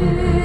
you.